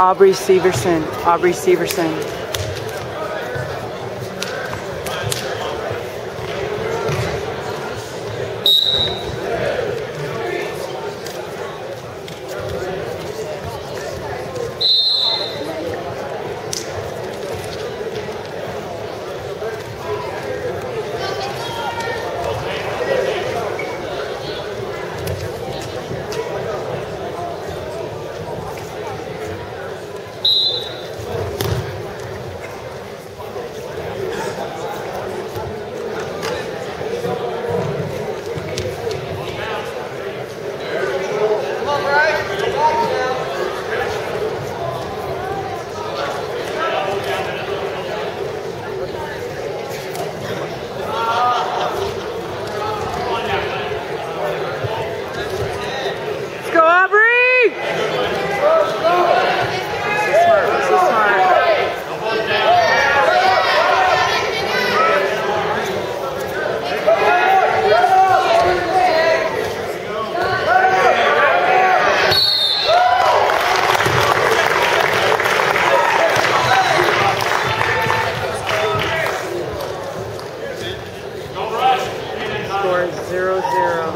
Aubrey Severson. Aubrey Severson. Is zero zero.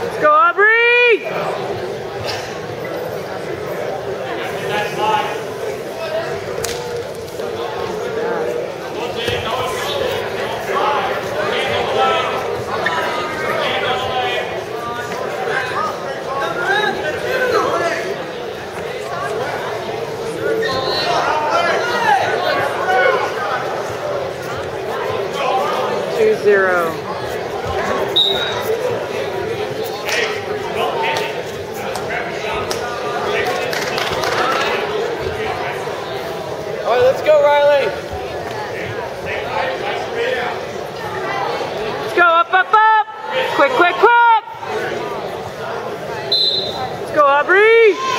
Let's go, Aubrey! Two zero. All right, let's go, Riley. Let's go up, up, up! Quick, quick, quick! Let's go, Aubrey!